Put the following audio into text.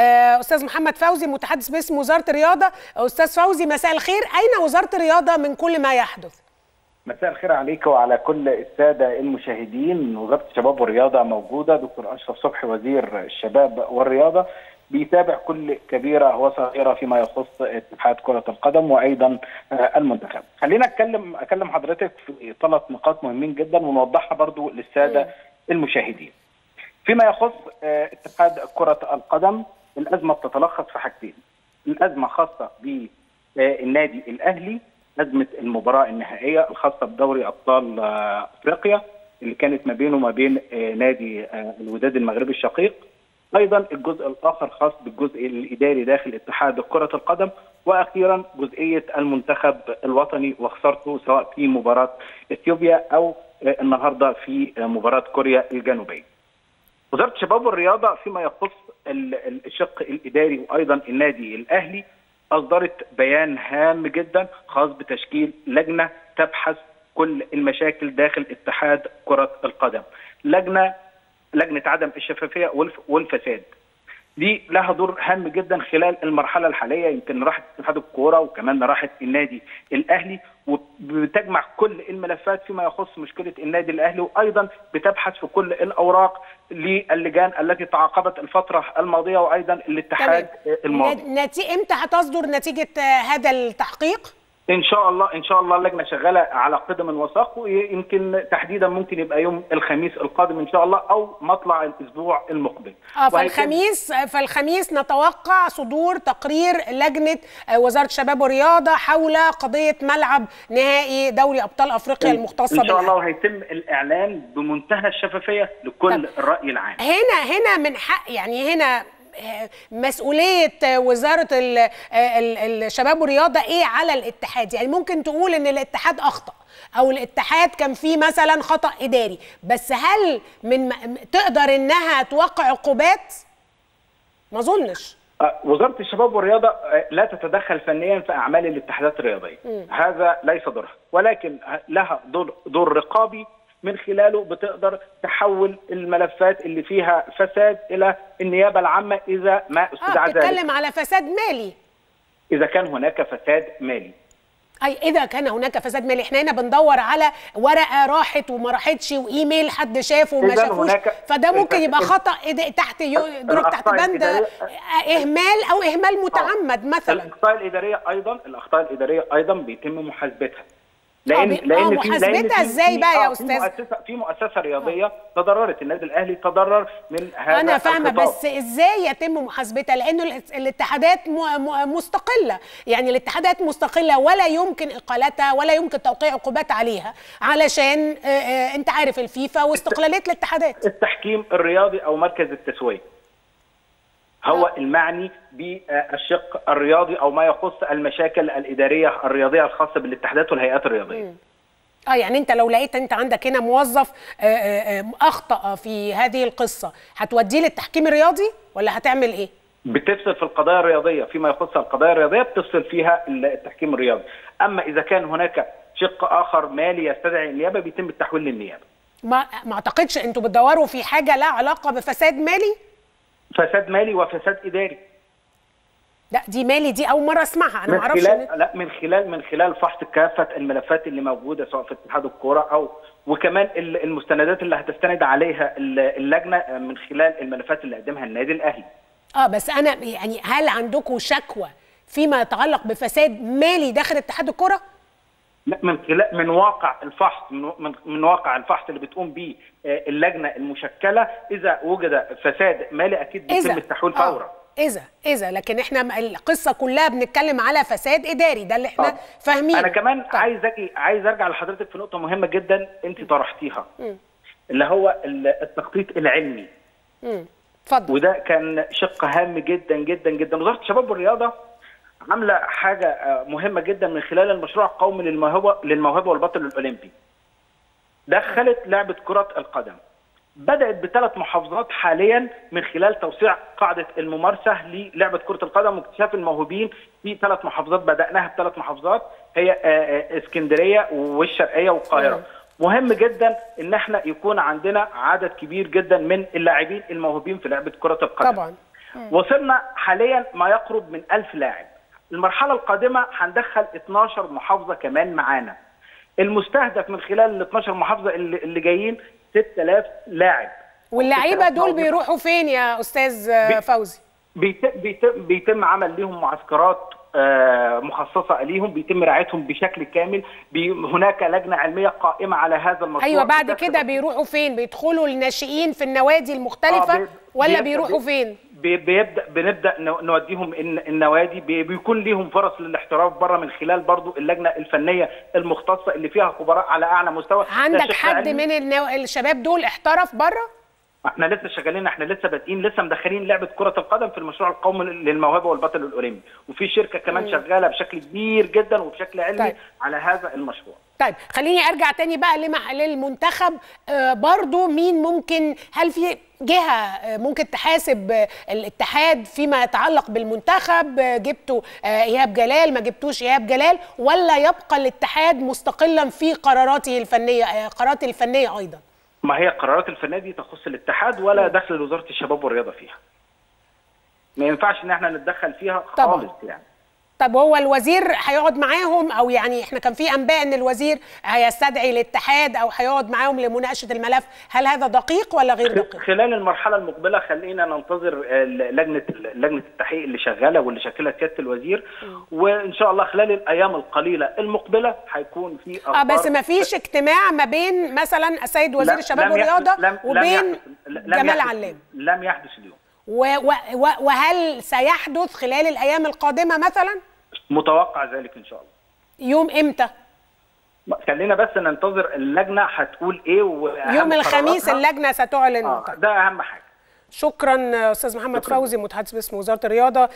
آه، أستاذ محمد فوزي متحدث باسم وزارة الرياضة. أستاذ فوزي مساء الخير. أين وزارة الرياضة من كل ما يحدث؟ مساء الخير عليك وعلى كل السادة المشاهدين. وزارة الشباب والرياضة موجودة. دكتور أشرف صبحي وزير الشباب والرياضة بيتابع كل كبيرة وصغيرة فيما يخص اتحاد كرة القدم وأيضا المنتخب. خلينا أتكلم أكلم حضرتك في ثلاث نقاط مهمين جدا ونوضحها برضو للسادة المشاهدين. فيما يخص اتحاد كرة القدم الأزمة بتتلخص في حاجتين. الأزمة خاصة بالنادي الأهلي أزمة المباراة النهائية الخاصة بدوري أبطال أفريقيا اللي كانت ما بينه وما بين نادي الوداد المغربي الشقيق أيضا الجزء الآخر خاص بالجزء الإداري داخل اتحاد كرة القدم وأخيرا جزئية المنتخب الوطني وخسارته سواء في مباراة إثيوبيا أو النهارده في مباراة كوريا الجنوبية. وزارة الشباب والرياضة فيما يخص الشق الإداري وأيضا النادي الأهلي أصدرت بيان هام جدا خاص بتشكيل لجنة تبحث كل المشاكل داخل اتحاد كرة القدم. لجنه لجنة عدم الشفافية والفساد. دي لها دور هام جدا خلال المرحلة الحالية يمكن راحت اتحاد الكورة وكمان راحت النادي الأهلي وبتجمع كل الملفات فيما يخص مشكلة النادي الأهلي وأيضا بتبحث في كل الأوراق للجان التي تعاقبت الفترة الماضية وأيضا الاتحاد الماضي. نتي... إمتى هتصدر نتيجة هذا التحقيق؟ إن شاء الله إن شاء الله اللجنة شغالة على قدم وساق ويمكن تحديدا ممكن يبقى يوم الخميس القادم إن شاء الله أو مطلع الأسبوع المقبل آه فالخميس فالخميس نتوقع صدور تقرير لجنة وزارة الشباب والرياضة حول قضية ملعب نهائي دوري أبطال أفريقيا المختصة إن شاء الله وهيتم الإعلان بمنتهى الشفافية لكل. الراي العام هنا هنا من حق يعني هنا مسؤولية وزارة الشباب والرياضة إيه على الاتحاد؟ يعني ممكن تقول إن الاتحاد أخطأ أو الاتحاد كان فيه مثلا خطأ إداري بس هل من تقدر إنها توقع عقوبات؟ ما أظنش. وزارة الشباب والرياضة لا تتدخل فنيا في أعمال الاتحادات الرياضية. م. هذا ليس دورها ولكن لها دور دور رقابي من خلاله بتقدر تحول الملفات اللي فيها فساد إلى النيابة العامة إذا ما استدعى ذلك. آه بتتكلم على فساد مالي. إذا كان هناك فساد مالي. أي إذا كان هناك فساد مالي إحنا هنا بندور على ورقة راحت وما راحتش وإيميل حد شافه وما شافوش فده ممكن يبقى خطأ تحت يدرك تحت بند إهمال أو إهمال متعمد مثلا الاخطاء الاداريه أيضا الأخطاء الإدارية أيضا بيتم محاسبتها لأن آه لأن في إزاي بقى يا أستاذ؟ في مؤسسه في مؤسسة رياضية تضررت النادي الأهلي تضرر من هذا أنا فاهمة بس إزاي يتم محاسبتها؟ لأنه الاتحادات مستقلة، يعني الاتحادات مستقلة ولا يمكن إقالتها ولا يمكن توقيع عقوبات عليها علشان أنت عارف الفيفا واستقلالية الاتحادات. التحكيم الرياضي أو مركز التسويه هو المعني بالشق الرياضي أو ما يخص المشاكل الإدارية الرياضية الخاصة بالاتحادات والهيئات الرياضية. آه يعني أنت لو لقيت أنت عندك هنا موظف آآ آآ أخطأ في هذه القصة هتوديه للتحكيم الرياضي ولا هتعمل إيه؟ بتفصل في القضايا الرياضية فيما يخص القضايا الرياضية بتفصل فيها التحكيم الرياضي، أما إذا كان هناك شق آخر مالي يستدعي النيابة بيتم التحويل للنيابة. ما ما أعتقدش أنتوا بتدوروا في حاجة لها علاقة بفساد مالي؟ فساد مالي وفساد إداري. لا دي مالي دي أول مرة أسمعها. أنا ما أعرفش خلال لا من خلال من خلال فحص كافة الملفات اللي موجودة سواء في اتحاد الكورة أو وكمان المستندات اللي هتستند عليها اللجنة من خلال الملفات اللي قدمها النادي الأهلي. آه بس أنا يعني هل عندكم شكوى فيما يتعلق بفساد مالي داخل اتحاد الكورة؟ لا من خلال من واقع الفحص من, من واقع الفحص اللي بتقوم به اللجنة المشكلة إذا وجد فساد مالي أكيد بيتم التحويل فورا. إذا إذا لكن إحنا القصة كلها بنتكلم على فساد إداري ده اللي إحنا آه. فاهمينه. أنا كمان طب. عايز أجي عايز أرجع لحضرتك في نقطة مهمة جدا أنت طرحتيها. اللي هو التخطيط العلمي. اتفضل. وده كان شق هام جدا جدا جدا. وزارة الشباب والرياضة عاملة حاجة مهمة جدا من خلال المشروع القومي للموهبه للموهبة والبطل الأولمبي. دخلت لعبة كرة القدم. بدأت بثلاث محافظات حاليا من خلال توسيع قاعدة الممارسة للعبة كرة القدم واكتشاف الموهوبين في ثلاث محافظات بدأناها بثلاث محافظات هي اسكندرية والشرقية والقاهرة. مهم جدا إن إحنا يكون عندنا عدد كبير جدا من اللاعبين الموهوبين في لعبة كرة القدم. طبعا وصلنا حاليا ما يقرب من 1000 لاعب المرحلة القادمة هندخل 12 محافظة كمان معانا. المستهدف من خلال ال 12 محافظة اللي, اللي جايين 6000 لاعب. واللعيبه دول بيروحوا فين يا أستاذ بي- فوزي؟ بيتم, بيتم, بيتم عمل ليهم معسكرات آه، مخصصة ليهم بيتم رعايتهم بشكل كامل. بي هناك لجنة علمية قائمة على هذا المشروع. أيوه بعد كده بيروحوا فين؟ بيدخلوا الناشئين في النوادي المختلفة آه، بي- ولا بيروحوا بي- فين؟ بيبدا بنبدأ نو- نوديهم الن- النوادي بي- بيكون ليهم فرص للاحتراف بره من خلال برضو اللجنة الفنية المختصة اللي فيها خبراء على أعلى مستوى عندك حد. من النو... الشباب دول احترف بره إحنا لسه شغالين إحنا لسه بادئين لسه مدخلين لعبة كرة القدم في المشروع القومي للموهبة والبطل الأولمبي وفي شركة كمان شغالة بشكل كبير جدا وبشكل علمي طيب. على هذا المشروع طيب خليني أرجع تاني بقى. للمنتخب آه برضو مين ممكن هل في جهة آه ممكن تحاسب آه الاتحاد فيما يتعلق بالمنتخب آه جبتوا إيهاب جلال ما جبتوش إيهاب جلال ولا يبقى الاتحاد مستقلا في قراراته الفنية قراراته الفنية أيضا؟ ما هي القرارات الفنية دي تخص الاتحاد ولا دخل وزاره الشباب والرياضة فيها. ما ينفعش إن إحنا نتدخل فيها طبعاً. خالص يعني. طب هو الوزير هيقعد معاهم؟ أو يعني إحنا كان في أنباء إن الوزير هيستدعي الاتحاد أو هيقعد معاهم لمناقشة الملف. هل هذا دقيق ولا غير دقيق؟ خلال المرحلة المقبلة خلينا ننتظر آه، لجنة لجنة التحقيق اللي شغالة واللي شكلها سيادة الوزير. وإن شاء الله خلال الأيام القليلة المقبلة هيكون في آه بس ما فيش اجتماع ما بين مثلا السيد وزير الشباب والرياضة وبين لم جمال علام. لم يحدث اليوم. وهل سيحدث خلال الأيام القادمة مثلا؟ متوقع ذلك إن شاء الله. يوم إمتى؟ خلينا بس ننتظر اللجنة هتقول إيه يوم الخميس. اللجنة ستعلن آه ده أهم حاجة. شكرا أستاذ محمد فوزي متحدث باسم وزارة الرياضة.